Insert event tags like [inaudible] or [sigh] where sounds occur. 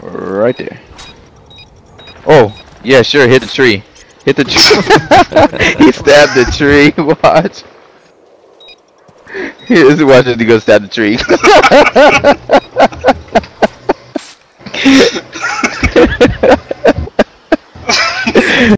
Right there. Oh, yeah, sure, hit the tree. Hit the tree. [laughs] he stabbed the tree, [laughs] watch. He is watching to go stab the tree. [laughs]